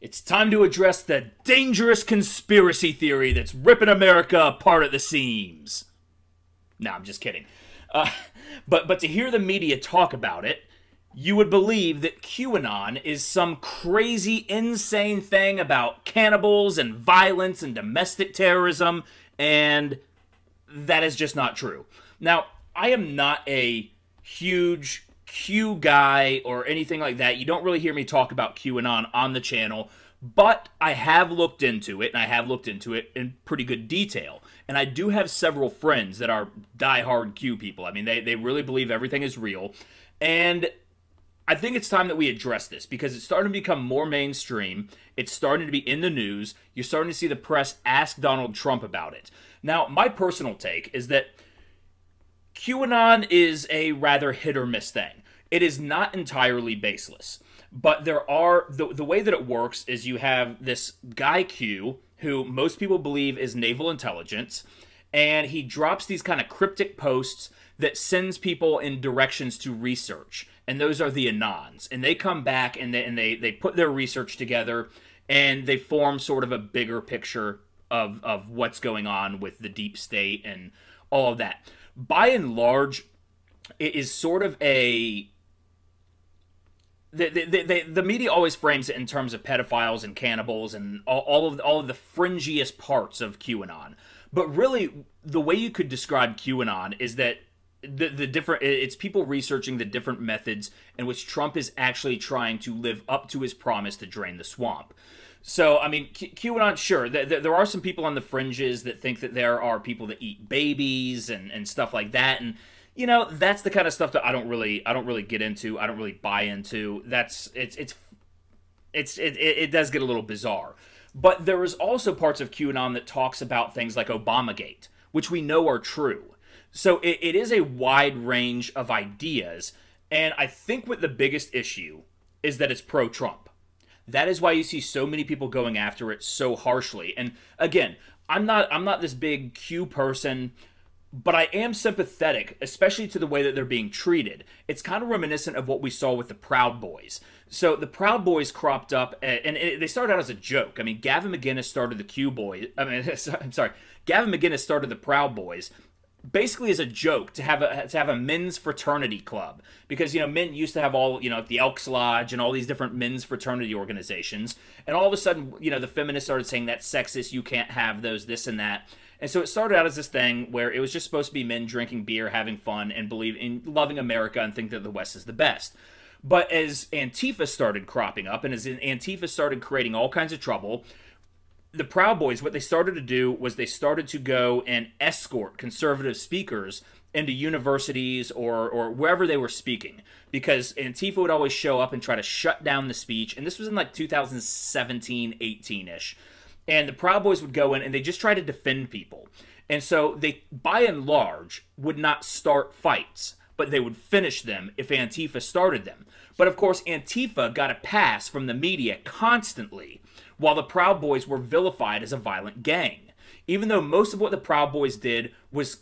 It's time to address the dangerous conspiracy theory that's ripping America apart at the seams. No, I'm just kidding. Uh, but but to hear the media talk about it, you would believe that QAnon is some crazy, insane thing about cannibals and violence and domestic terrorism, and that is just not true. Now, I am not a huge Q guy or anything like that. You don't really hear me talk about QAnon on the channel, but I have looked into it, and I have looked into it in pretty good detail. And I do have several friends that are diehard Q people. I mean, they, they really believe everything is real. And I think it's time that we address this because it's starting to become more mainstream. It's starting to be in the news. You're starting to see the press ask Donald Trump about it. Now, my personal take is that QAnon is a rather hit or miss thing. It is not entirely baseless, but there are the, the way that it works is you have this guy Q who most people believe is naval intelligence, and he drops these kind of cryptic posts that sends people in directions to research, and those are the anons, and they come back and they and they they put their research together and they form sort of a bigger picture of of what's going on with the deep state and all of that. By and large, it is sort of a the, the, the, the, media always frames it in terms of pedophiles and cannibals and all, all of all of the fringiest parts of QAnon. But really, the way you could describe QAnon is that the the different it's people researching the different methods in which Trump is actually trying to live up to his promise to drain the swamp. So, I mean, Q- QAnon, sure, th- th- there are some people on the fringes that think that there are people that eat babies and, and stuff like that. And, you know, that's the kind of stuff that I don't really, I don't really get into. I don't really buy into. That's, it's, it's, it's, it, it does get a little bizarre. But there is also parts of QAnon that talks about things like Obamagate, which we know are true. So it, it is a wide range of ideas. And I think what the biggest issue is that it's pro Trump. That is why you see so many people going after it so harshly. And again, I'm not I'm not this big Q person, but I am sympathetic, especially to the way that they're being treated. It's kind of reminiscent of what we saw with the Proud Boys. So the Proud Boys cropped up, and they started out as a joke. I mean, Gavin McInnes started the Q Boys. I mean, I'm sorry, Gavin McInnes started the Proud Boys, basically as a joke to have a to have a men's fraternity club because you know men used to have all you know the Elks Lodge and all these different men's fraternity organizations and all of a sudden you know the feminists started saying that's sexist you can't have those this and that and so it started out as this thing where it was just supposed to be men drinking beer having fun and believe in loving America and think that the West is the best. But as Antifa started cropping up and as Antifa started creating all kinds of trouble the Proud Boys, what they started to do was they started to go and escort conservative speakers into universities or or wherever they were speaking. Because Antifa would always show up and try to shut down the speech and this was in like 2017 18ish and the Proud Boys would go in and they just try to defend people and so they by and large would not start fights but they would finish them if Antifa started them but of course Antifa got a pass from the media constantly while the Proud Boys were vilified as a violent gang. Even though most of what the Proud Boys did was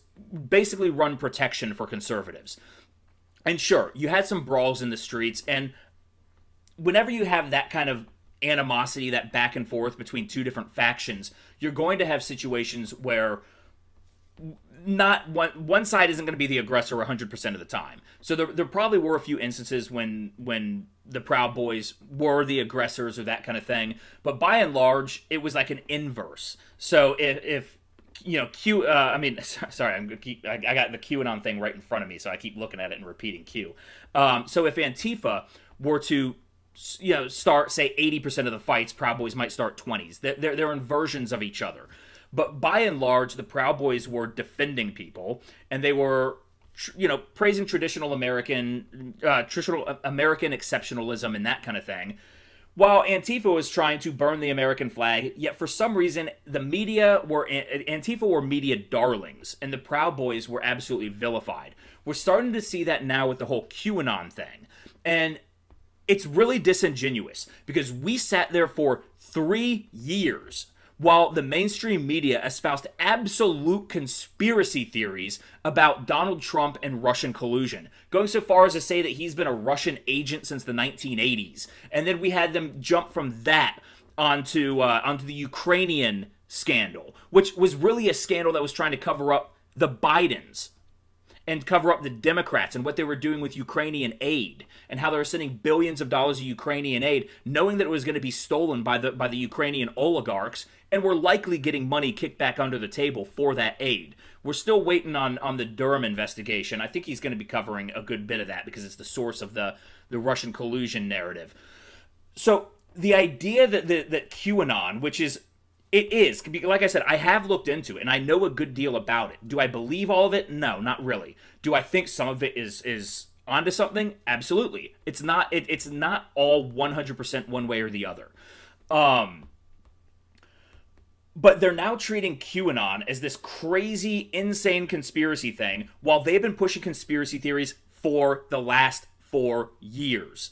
basically run protection for conservatives. And sure, you had some brawls in the streets, and whenever you have that kind of animosity, that back and forth between two different factions, you're going to have situations where not one one side isn't going to be the aggressor 100% of the time. So there, there probably were a few instances when when the Proud Boys were the aggressors or that kind of thing, but by and large it was like an inverse. So if, if you know Q, uh, I mean, sorry, I'm keep, I, I got the QAnon thing right in front of me, so I keep looking at it and repeating Q. Um, so if Antifa were to you know start say 80% of the fights, Proud Boys might start 20s. They're, they're inversions of each other. But by and large, the Proud Boys were defending people, and they were, you know, praising traditional American, uh, traditional uh, American exceptionalism and that kind of thing. While Antifa was trying to burn the American flag, yet for some reason the media were Antifa were media darlings, and the Proud Boys were absolutely vilified. We're starting to see that now with the whole QAnon thing, and it's really disingenuous because we sat there for three years while the mainstream media espoused absolute conspiracy theories about Donald Trump and Russian collusion, going so far as to say that he's been a Russian agent since the 1980s. And then we had them jump from that onto uh, onto the Ukrainian scandal, which was really a scandal that was trying to cover up the Bidens and cover up the Democrats and what they were doing with Ukrainian aid and how they were sending billions of dollars of Ukrainian aid, knowing that it was going to be stolen by the by the Ukrainian oligarchs, and were likely getting money kicked back under the table for that aid. We're still waiting on on the Durham investigation. I think he's going to be covering a good bit of that because it's the source of the the Russian collusion narrative. So the idea that that, that QAnon, which is it is. Like I said, I have looked into it and I know a good deal about it. Do I believe all of it? No, not really. Do I think some of it is is onto something? Absolutely. It's not it, it's not all 100% one way or the other. Um but they're now treating QAnon as this crazy, insane conspiracy thing while they've been pushing conspiracy theories for the last 4 years.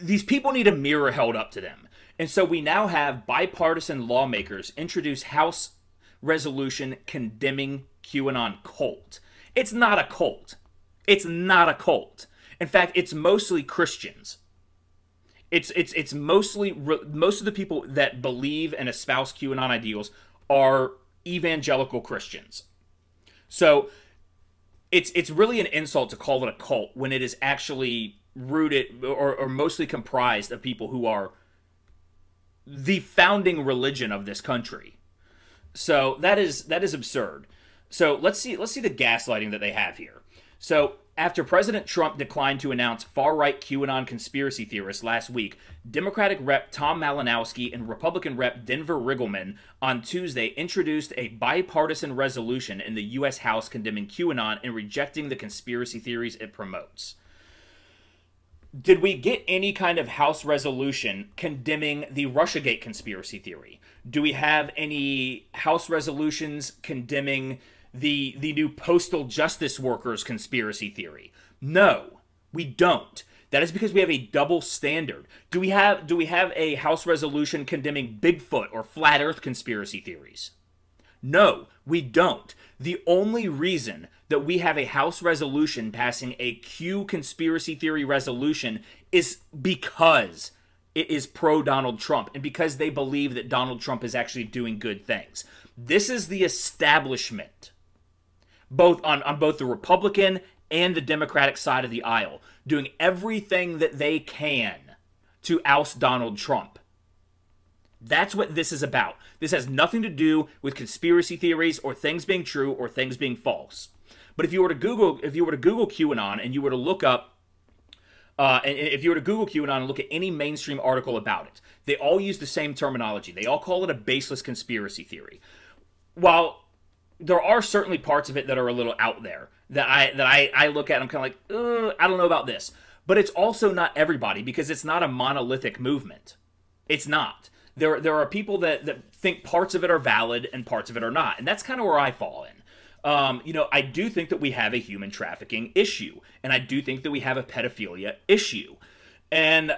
These people need a mirror held up to them and so we now have bipartisan lawmakers introduce House resolution condemning QAnon cult. It's not a cult. It's not a cult. In fact, it's mostly Christians. It's it's it's mostly most of the people that believe and espouse QAnon ideals are evangelical Christians. So it's it's really an insult to call it a cult when it is actually rooted or, or mostly comprised of people who are the founding religion of this country. So that is that is absurd. So let's see let's see the gaslighting that they have here. So after President Trump declined to announce far-right QAnon conspiracy theorists last week, Democratic Rep Tom Malinowski and Republican Rep Denver Riggleman on Tuesday introduced a bipartisan resolution in the U.S. House condemning QAnon and rejecting the conspiracy theories it promotes did we get any kind of House resolution condemning the Russiagate conspiracy theory? Do we have any House resolutions condemning the the new postal justice workers conspiracy theory? No, we don't. That is because we have a double standard. Do we have do we have a House resolution condemning Bigfoot or flat earth conspiracy theories? No, we don't. The only reason that we have a House resolution passing a Q conspiracy theory resolution is because it is pro Donald Trump and because they believe that Donald Trump is actually doing good things. This is the establishment, both on, on both the Republican and the Democratic side of the aisle, doing everything that they can to oust Donald Trump. That's what this is about. This has nothing to do with conspiracy theories or things being true or things being false. But if you were to Google, if you were to Google QAnon and you were to look up, uh, and if you were to Google QAnon and look at any mainstream article about it, they all use the same terminology. They all call it a baseless conspiracy theory. While there are certainly parts of it that are a little out there that I that I, I look at, I'm kind of like, I don't know about this. But it's also not everybody because it's not a monolithic movement. It's not. There, there are people that, that think parts of it are valid and parts of it are not. And that's kind of where I fall in um, you know, I do think that we have a human trafficking issue, and I do think that we have a pedophilia issue. And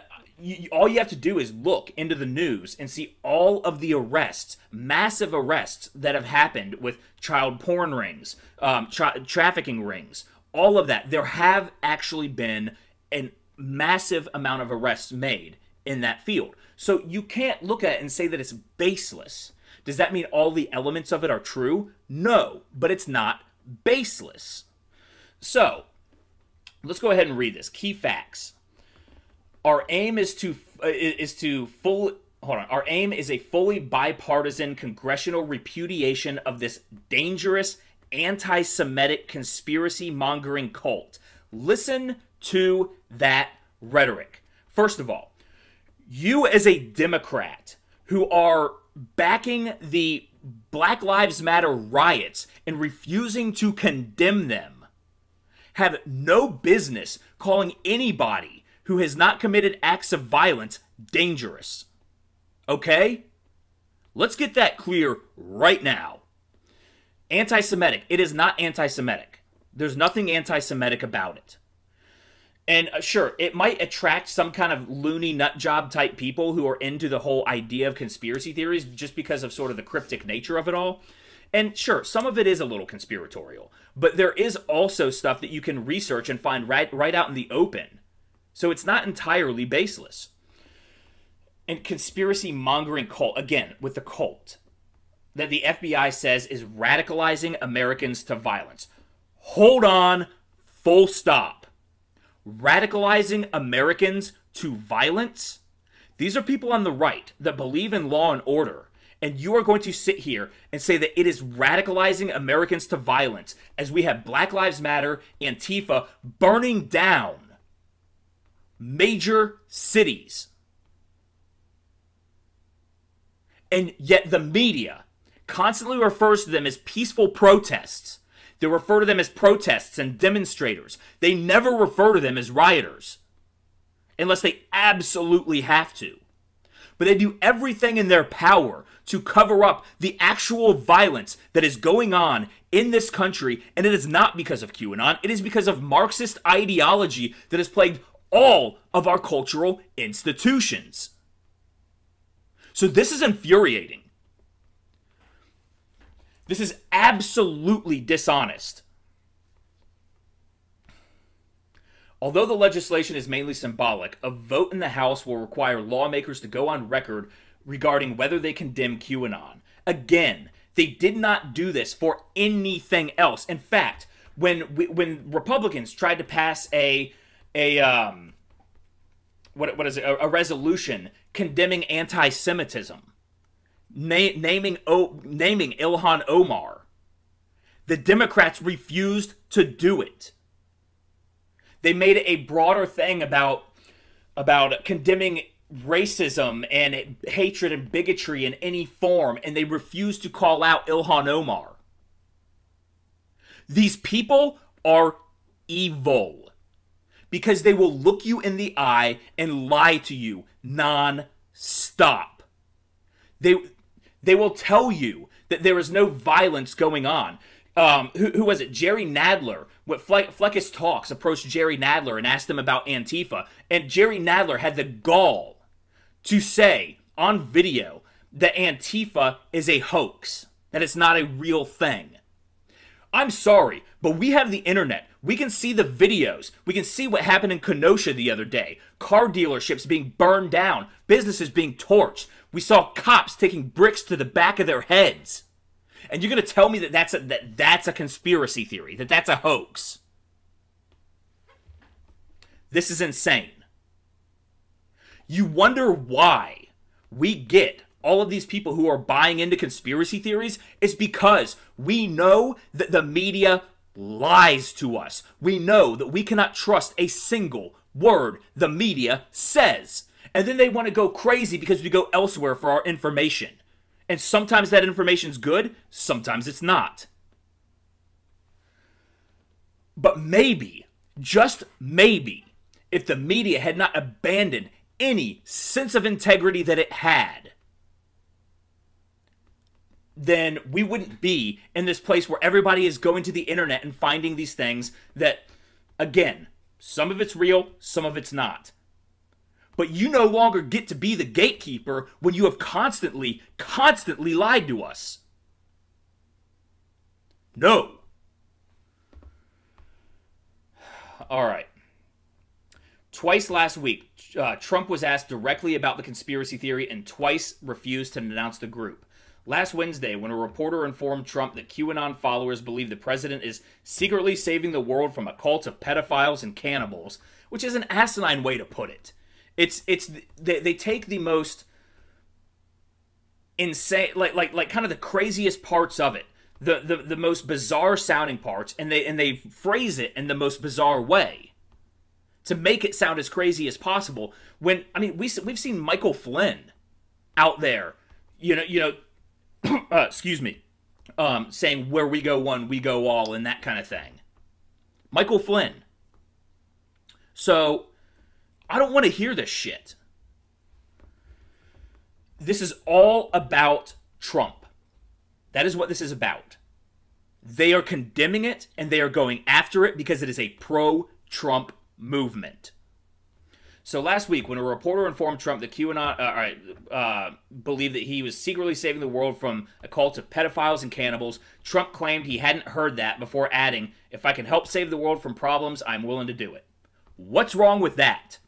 all you have to do is look into the news and see all of the arrests, massive arrests that have happened with child porn rings, um, tra- trafficking rings, all of that. There have actually been a massive amount of arrests made in that field. So you can't look at it and say that it's baseless. Does that mean all the elements of it are true? No, but it's not baseless. So, let's go ahead and read this. Key facts. Our aim is to uh, is to full hold on. Our aim is a fully bipartisan congressional repudiation of this dangerous anti-Semitic conspiracy mongering cult. Listen to that rhetoric. First of all, you as a Democrat who are backing the Black Lives Matter riots and refusing to condemn them have no business calling anybody who has not committed acts of violence dangerous. Okay? Let's get that clear right now. Anti Semitic. It is not anti Semitic. There's nothing anti Semitic about it. And uh, sure, it might attract some kind of loony nut job type people who are into the whole idea of conspiracy theories just because of sort of the cryptic nature of it all. And sure, some of it is a little conspiratorial, but there is also stuff that you can research and find right right out in the open. So it's not entirely baseless. and conspiracy mongering cult, again, with the cult, that the FBI says is radicalizing Americans to violence. Hold on, full stop. Radicalizing Americans to violence? These are people on the right that believe in law and order. And you are going to sit here and say that it is radicalizing Americans to violence as we have Black Lives Matter, Antifa burning down major cities. And yet the media constantly refers to them as peaceful protests. They refer to them as protests and demonstrators. They never refer to them as rioters unless they absolutely have to. But they do everything in their power to cover up the actual violence that is going on in this country, and it is not because of QAnon. It is because of Marxist ideology that has plagued all of our cultural institutions. So this is infuriating. This is absolutely dishonest. Although the legislation is mainly symbolic, a vote in the House will require lawmakers to go on record regarding whether they condemn QAnon. Again, they did not do this for anything else. In fact, when when Republicans tried to pass a a um what what is it a, a resolution condemning anti-Semitism, na- naming o- naming Ilhan Omar, the Democrats refused to do it. They made it a broader thing about about condemning racism and hatred and bigotry in any form, and they refused to call out Ilhan Omar. These people are evil because they will look you in the eye and lie to you non-stop. They they will tell you that there is no violence going on. Um, who, who was it? Jerry Nadler. What Fle- Fleccas Talks approached Jerry Nadler and asked him about Antifa, and Jerry Nadler had the gall to say on video that Antifa is a hoax, that it's not a real thing. I'm sorry, but we have the internet. We can see the videos. We can see what happened in Kenosha the other day. Car dealerships being burned down, businesses being torched. We saw cops taking bricks to the back of their heads. And you're going to tell me that that's a, that that's a conspiracy theory, that that's a hoax. This is insane. You wonder why we get all of these people who are buying into conspiracy theories is because we know that the media lies to us. We know that we cannot trust a single word the media says. And then they want to go crazy because we go elsewhere for our information. And sometimes that information is good, sometimes it's not. But maybe, just maybe, if the media had not abandoned any sense of integrity that it had, then we wouldn't be in this place where everybody is going to the internet and finding these things that, again, some of it's real, some of it's not. But you no longer get to be the gatekeeper when you have constantly, constantly lied to us. No. All right. Twice last week, uh, Trump was asked directly about the conspiracy theory and twice refused to denounce the group. Last Wednesday, when a reporter informed Trump that QAnon followers believe the president is secretly saving the world from a cult of pedophiles and cannibals, which is an asinine way to put it. It's it's they, they take the most insane like like like kind of the craziest parts of it. The, the the most bizarre sounding parts and they and they phrase it in the most bizarre way to make it sound as crazy as possible. When I mean, we we've seen Michael Flynn out there, you know, you know, uh, excuse me, um, saying "Where we go one, we go all" and that kind of thing. Michael Flynn. So, I don't want to hear this shit. This is all about Trump. That is what this is about. They are condemning it and they are going after it because it is a pro Trump movement. So last week, when a reporter informed Trump that QAnon uh, uh, believed that he was secretly saving the world from a cult of pedophiles and cannibals, Trump claimed he hadn't heard that before adding, "If I can help save the world from problems, I'm willing to do it." What's wrong with that?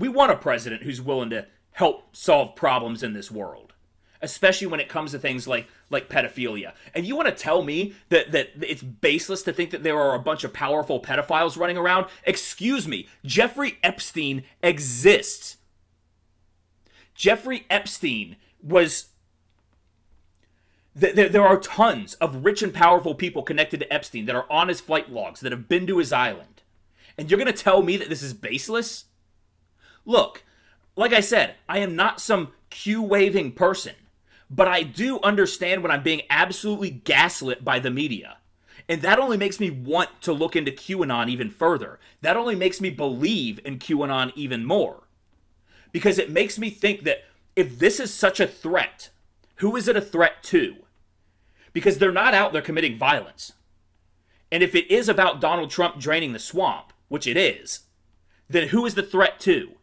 We want a president who's willing to help solve problems in this world especially when it comes to things like like pedophilia. And you want to tell me that that it's baseless to think that there are a bunch of powerful pedophiles running around? Excuse me, Jeffrey Epstein exists. Jeffrey Epstein was there, there are tons of rich and powerful people connected to Epstein that are on his flight logs that have been to his island. And you're going to tell me that this is baseless? Look, like I said, I am not some Q waving person but I do understand when I'm being absolutely gaslit by the media. And that only makes me want to look into QAnon even further. That only makes me believe in QAnon even more. Because it makes me think that if this is such a threat, who is it a threat to? Because they're not out there committing violence. And if it is about Donald Trump draining the swamp, which it is, then who is the threat to?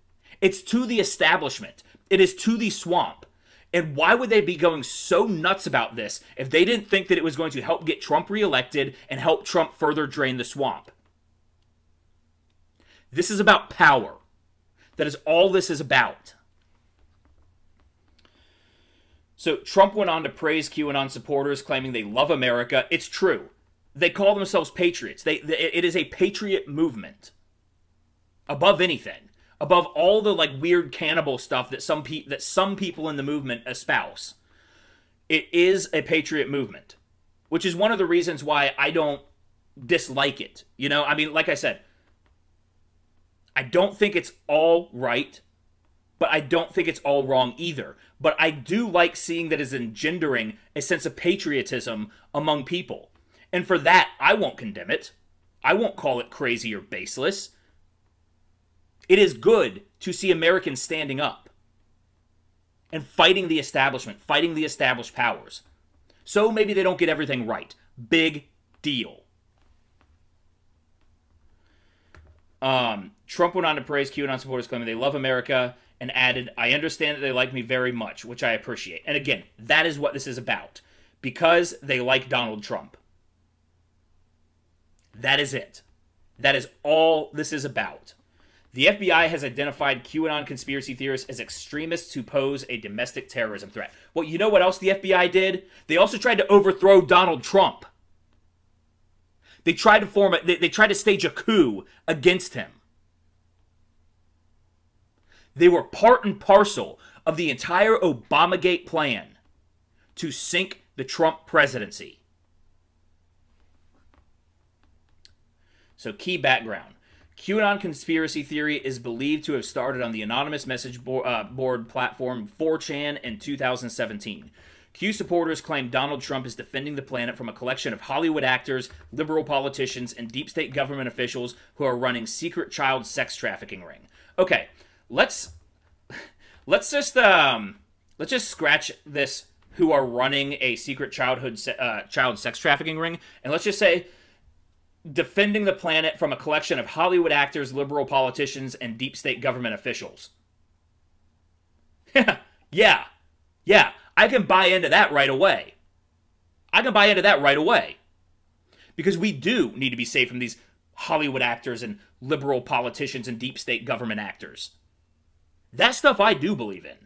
It's to the establishment. It is to the swamp. And why would they be going so nuts about this if they didn't think that it was going to help get Trump reelected and help Trump further drain the swamp? This is about power. That is all this is about. So Trump went on to praise QAnon supporters, claiming they love America. It's true. They call themselves patriots. They, it is a patriot movement above anything above all the like weird cannibal stuff that some pe- that some people in the movement espouse. It is a patriot movement, which is one of the reasons why I don't dislike it. You know, I mean, like I said, I don't think it's all right, but I don't think it's all wrong either. But I do like seeing that is engendering a sense of patriotism among people. And for that, I won't condemn it. I won't call it crazy or baseless. It is good to see Americans standing up and fighting the establishment, fighting the established powers. So maybe they don't get everything right. Big deal. Um, Trump went on to praise QAnon supporters, claiming they love America, and added, I understand that they like me very much, which I appreciate. And again, that is what this is about. Because they like Donald Trump. That is it. That is all this is about. The FBI has identified QAnon conspiracy theorists as extremists who pose a domestic terrorism threat. Well, you know what else the FBI did? They also tried to overthrow Donald Trump. They tried to form a, they, they tried to stage a coup against him. They were part and parcel of the entire Obamagate plan to sink the Trump presidency. So, key background QAnon conspiracy theory is believed to have started on the anonymous message bo- uh, board platform 4chan in 2017. Q supporters claim Donald Trump is defending the planet from a collection of Hollywood actors, liberal politicians, and deep state government officials who are running secret child sex trafficking ring. Okay, let's let's just um let's just scratch this who are running a secret childhood se- uh, child sex trafficking ring and let's just say defending the planet from a collection of Hollywood actors, liberal politicians, and deep state government officials. yeah, yeah, I can buy into that right away. I can buy into that right away. Because we do need to be safe from these Hollywood actors and liberal politicians and deep state government actors. That stuff I do believe in.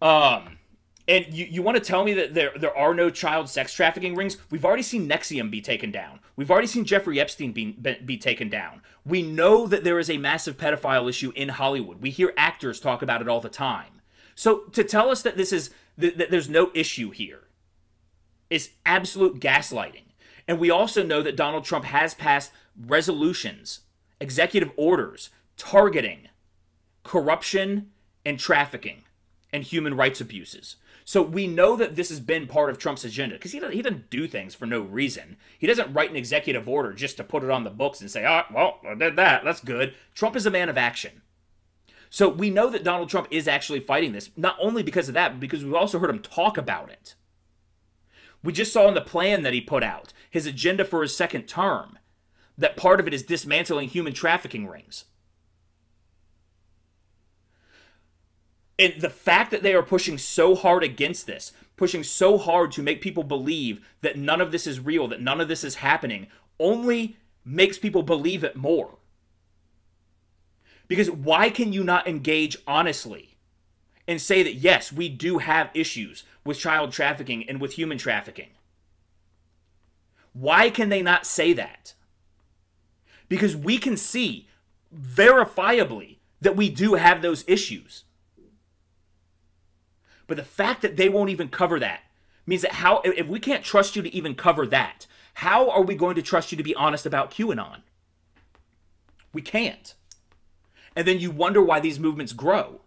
Um, and you, you want to tell me that there, there are no child sex trafficking rings? We've already seen NXIVM be taken down. We've already seen Jeffrey Epstein be, be, be taken down. We know that there is a massive pedophile issue in Hollywood. We hear actors talk about it all the time. So to tell us that this is that, that there's no issue here is absolute gaslighting. And we also know that Donald Trump has passed resolutions, executive orders targeting corruption and trafficking and human rights abuses. So we know that this has been part of Trump's agenda because he doesn't, he doesn't do things for no reason. He doesn't write an executive order just to put it on the books and say, oh, well, I did that. That's good. Trump is a man of action. So we know that Donald Trump is actually fighting this, not only because of that, but because we've also heard him talk about it. We just saw in the plan that he put out, his agenda for his second term, that part of it is dismantling human trafficking rings. And the fact that they are pushing so hard against this, pushing so hard to make people believe that none of this is real, that none of this is happening, only makes people believe it more. Because why can you not engage honestly and say that yes, we do have issues with child trafficking and with human trafficking. Why can they not say that? Because we can see verifiably that we do have those issues. But the fact that they won't even cover that means that how if we can't trust you to even cover that, how are we going to trust you to be honest about QAnon? We can't. And then you wonder why these movements grow.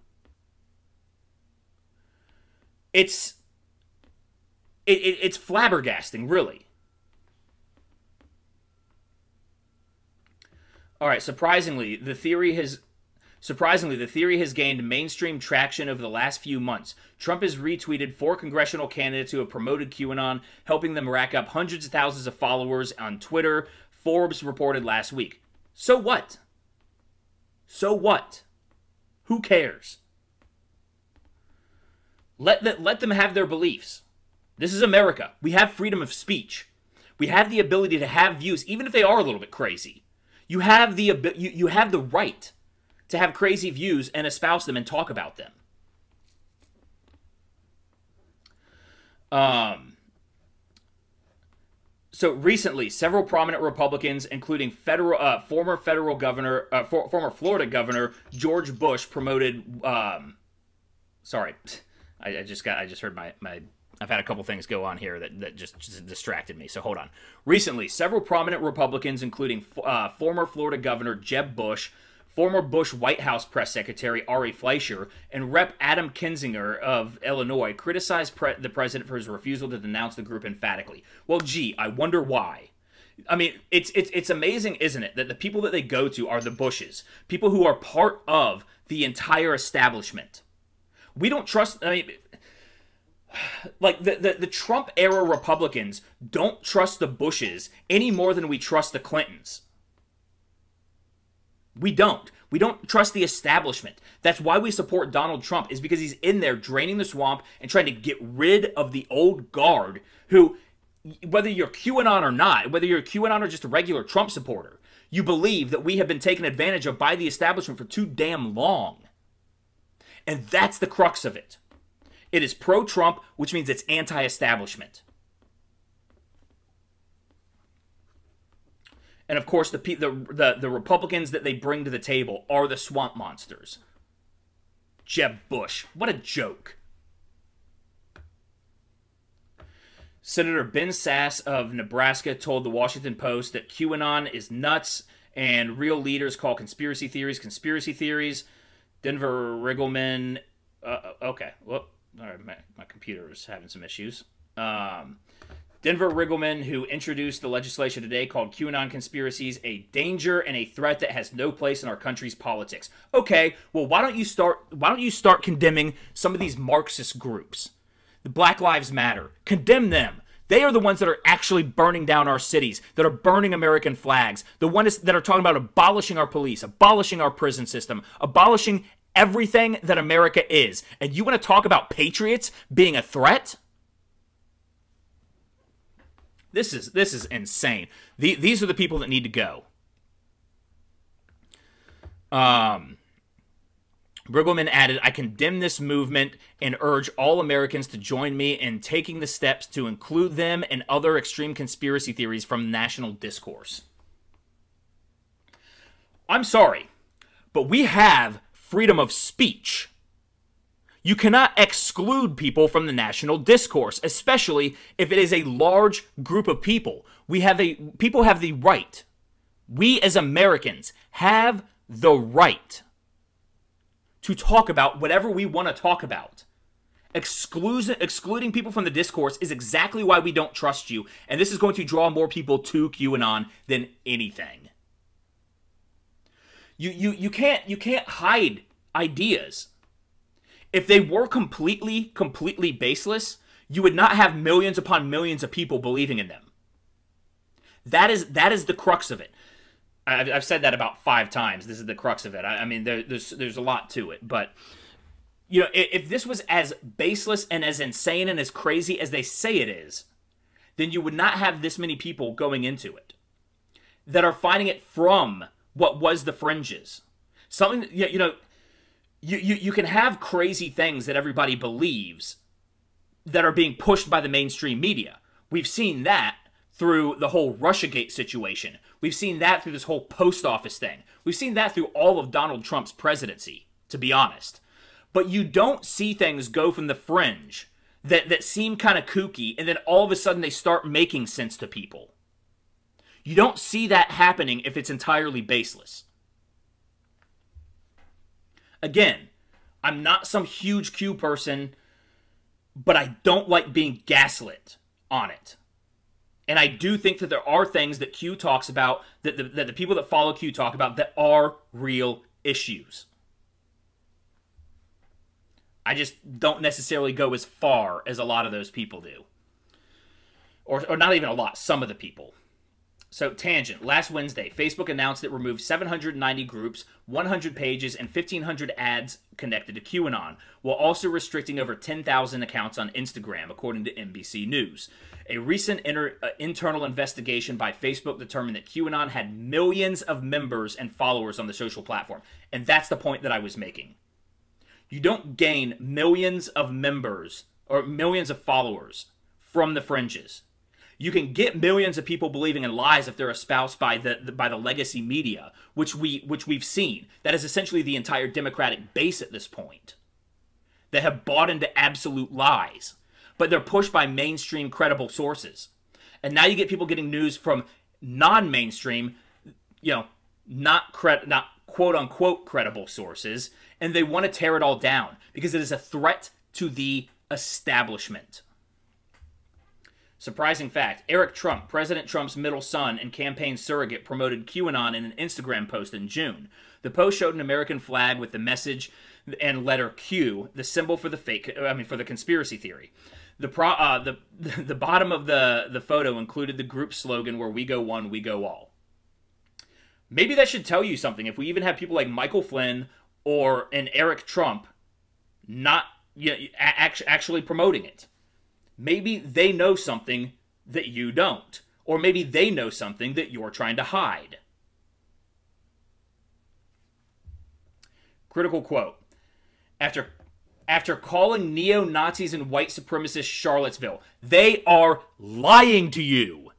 It's it, it, it's flabbergasting, really. All right, surprisingly, the theory has Surprisingly, the theory has gained mainstream traction over the last few months. Trump has retweeted four congressional candidates who have promoted QAnon, helping them rack up hundreds of thousands of followers on Twitter, Forbes reported last week. So what? So what? Who cares? Let, the, let them have their beliefs. This is America. We have freedom of speech. We have the ability to have views, even if they are a little bit crazy. You have the you, you have the right to have crazy views and espouse them and talk about them. Um, so recently, several prominent Republicans, including federal uh, former federal governor, uh, for, former Florida governor George Bush, promoted. Um, sorry, I, I, just got. I just heard my my. I've had a couple things go on here that, that just, just distracted me. So hold on. Recently, several prominent Republicans, including uh, former Florida governor Jeb Bush, former Bush White House press secretary Ari Fleischer and Rep. Adam Kinzinger of Illinois criticized pre- the president for his refusal to denounce the group emphatically. Well, gee, I wonder why. I mean, it's it's it's amazing, isn't it, that the people that they go to are the Bushes, people who are part of the entire establishment. We don't trust. I mean, like the, the, the Trump era Republicans don't trust the Bushes any more than we trust the Clintons. We don't. We don't trust the establishment. That's why we support Donald Trump, is because he's in there draining the swamp and trying to get rid of the old guard who, whether you're QAnon or not, whether you're QAnon or just a regular Trump supporter, you believe that we have been taken advantage of by the establishment for too damn long. And that's the crux of it. It is pro Trump, which means it's anti establishment. And of course, the, the, the, the Republicans that they bring to the table are the swamp monsters. Jeb Bush. What a joke. Senator Ben Sasse of Nebraska told the Washington Post that QAnon is nuts and real leaders call conspiracy theories conspiracy theories. Denver Riggleman. Uh, okay, well, all right, my, my computer is having some issues. Um, Denver Riggleman, who introduced the legislation today called QAnon conspiracies a danger and a threat that has no place in our country's politics. Okay, well why don't you start why don't you start condemning some of these Marxist groups? The Black Lives Matter. Condemn them. They are the ones that are actually burning down our cities, that are burning American flags, the ones that are talking about abolishing our police, abolishing our prison system, abolishing everything that America is. And you want to talk about patriots being a threat? This is this is insane. The, these are the people that need to go. Um, Riggleman added, I condemn this movement and urge all Americans to join me in taking the steps to include them and other extreme conspiracy theories from national discourse. I'm sorry, but we have freedom of speech. You cannot exclude people from the national discourse, especially if it is a large group of people. We have a people have the right. We as Americans have the right to talk about whatever we want to talk about. Excluding, excluding people from the discourse is exactly why we don't trust you, and this is going to draw more people to QAnon than anything. You you you can't you can't hide ideas. If they were completely, completely baseless, you would not have millions upon millions of people believing in them. That is that is the crux of it. I've, I've said that about five times. This is the crux of it. I, I mean, there, there's there's a lot to it, but you know, if, if this was as baseless and as insane and as crazy as they say it is, then you would not have this many people going into it that are finding it from what was the fringes. Something, you know, you, you, you can have crazy things that everybody believes that are being pushed by the mainstream media. We've seen that through the whole Russiagate situation. We've seen that through this whole post office thing. We've seen that through all of Donald Trump's presidency, to be honest. But you don't see things go from the fringe that, that seem kind of kooky and then all of a sudden they start making sense to people. You don't see that happening if it's entirely baseless. Again, I'm not some huge Q person, but I don't like being gaslit on it. And I do think that there are things that Q talks about, that the, that the people that follow Q talk about, that are real issues. I just don't necessarily go as far as a lot of those people do. Or, or not even a lot, some of the people. So, tangent. Last Wednesday, Facebook announced it removed 790 groups, 100 pages, and 1,500 ads connected to QAnon, while also restricting over 10,000 accounts on Instagram, according to NBC News. A recent inter- uh, internal investigation by Facebook determined that QAnon had millions of members and followers on the social platform. And that's the point that I was making. You don't gain millions of members or millions of followers from the fringes you can get millions of people believing in lies if they're espoused by the, the, by the legacy media, which we which we've seen. That is essentially the entire Democratic base at this point. That have bought into absolute lies, but they're pushed by mainstream credible sources. And now you get people getting news from non-mainstream, you know, not cred not quote unquote credible sources, and they want to tear it all down because it is a threat to the establishment. Surprising fact Eric Trump, President Trump's middle son and campaign surrogate, promoted QAnon in an Instagram post in June. The post showed an American flag with the message and letter Q, the symbol for the fake, I mean, for the conspiracy theory. The, pro, uh, the, the bottom of the, the photo included the group slogan where we go one, we go all. Maybe that should tell you something. If we even have people like Michael Flynn or an Eric Trump not you know, actually promoting it. Maybe they know something that you don't. Or maybe they know something that you're trying to hide. Critical quote. After after calling neo Nazis and white supremacists Charlottesville, they are lying to you.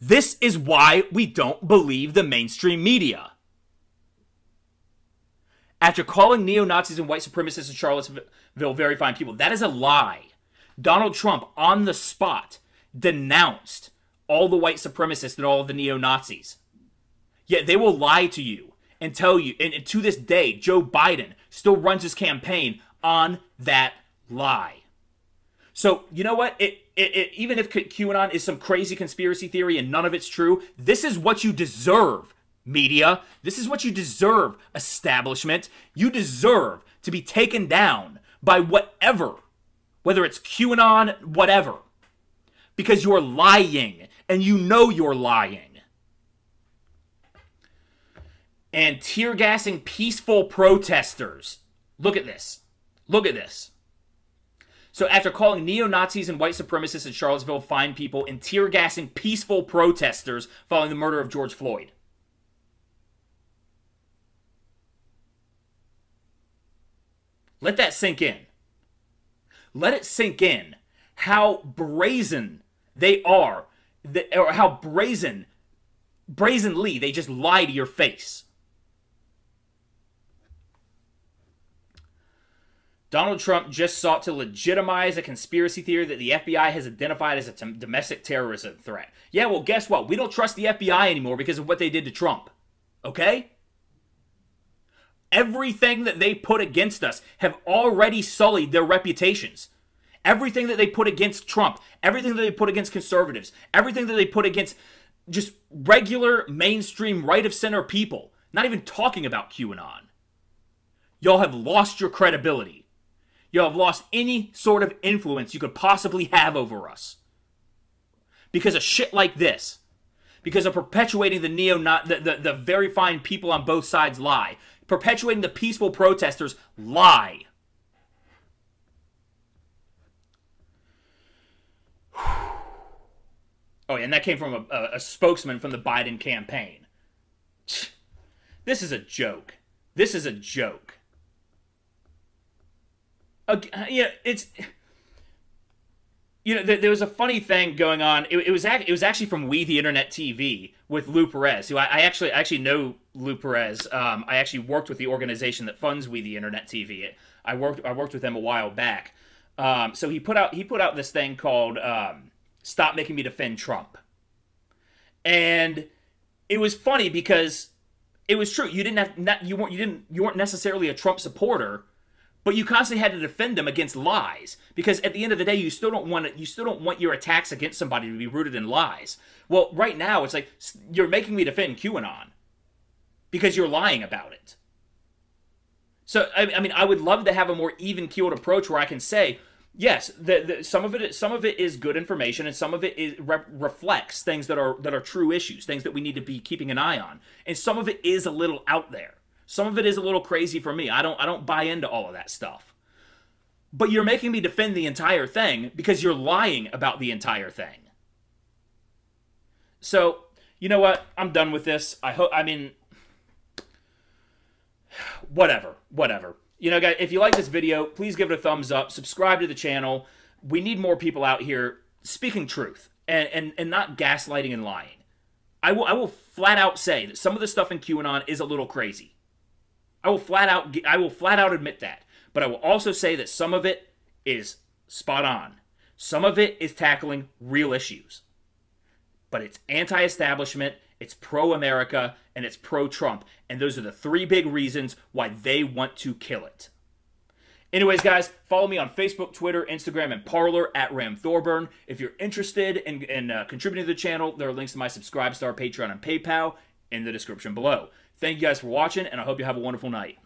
This is why we don't believe the mainstream media. After calling neo Nazis and white supremacists in Charlottesville very fine people, that is a lie. Donald Trump, on the spot, denounced all the white supremacists and all the neo Nazis. Yet they will lie to you and tell you, and, and to this day, Joe Biden still runs his campaign on that lie. So, you know what? It, it, it, even if QAnon is some crazy conspiracy theory and none of it's true, this is what you deserve, media. This is what you deserve, establishment. You deserve to be taken down by whatever whether it's QAnon, whatever, because you're lying and you know you're lying. And tear gassing peaceful protesters. Look at this. Look at this. So, after calling neo Nazis and white supremacists in Charlottesville fine people and tear gassing peaceful protesters following the murder of George Floyd. Let that sink in let it sink in how brazen they are, or how brazen, brazenly they just lie to your face. Donald Trump just sought to legitimize a conspiracy theory that the FBI has identified as a domestic terrorism threat. Yeah, well, guess what? We don't trust the FBI anymore because of what they did to Trump. Okay? Everything that they put against us have already sullied their reputations. Everything that they put against Trump, everything that they put against conservatives, everything that they put against just regular mainstream right of center people, not even talking about QAnon. Y'all have lost your credibility. Y'all have lost any sort of influence you could possibly have over us. Because of shit like this. Because of perpetuating the neo the, the, the very fine people on both sides lie perpetuating the peaceful protesters lie. Oh, yeah, and that came from a, a, spokesman from the Biden campaign. This is a joke. This is a joke. Uh, yeah, it's you know, there, there, was a funny thing going on. It, it was it was actually from We the Internet TV with Lou Perez, who I, I actually I actually know Lou Perez. Um, I actually worked with the organization that funds We the Internet TV. I worked I worked with them a while back. Um, so he put out he put out this thing called um, "Stop Making Me Defend Trump," and it was funny because it was true. You didn't have not, you weren't you didn't you weren't necessarily a Trump supporter but you constantly had to defend them against lies because at the end of the day you still don't want you still don't want your attacks against somebody to be rooted in lies. Well right now it's like you're making me defend qanon because you're lying about it. So i, I mean i would love to have a more even keeled approach where i can say yes the, the, some of it some of it is good information and some of it is re- reflects things that are that are true issues things that we need to be keeping an eye on. And some of it is a little out there some of it is a little crazy for me. I don't I don't buy into all of that stuff. But you're making me defend the entire thing because you're lying about the entire thing. So, you know what? I'm done with this. I hope I mean whatever, whatever. You know, guys, if you like this video, please give it a thumbs up, subscribe to the channel. We need more people out here speaking truth and, and, and not gaslighting and lying. I will I will flat out say that some of the stuff in QAnon is a little crazy. I will flat out I will flat out admit that. But I will also say that some of it is spot on. Some of it is tackling real issues. But it's anti-establishment, it's pro-America, and it's pro-Trump, and those are the three big reasons why they want to kill it. Anyways, guys, follow me on Facebook, Twitter, Instagram, and Parler at Ram Thorburn. If you're interested in, in uh, contributing to the channel, there are links to my Subscribe Star, Patreon, and PayPal in the description below. Thank you guys for watching, and I hope you have a wonderful night.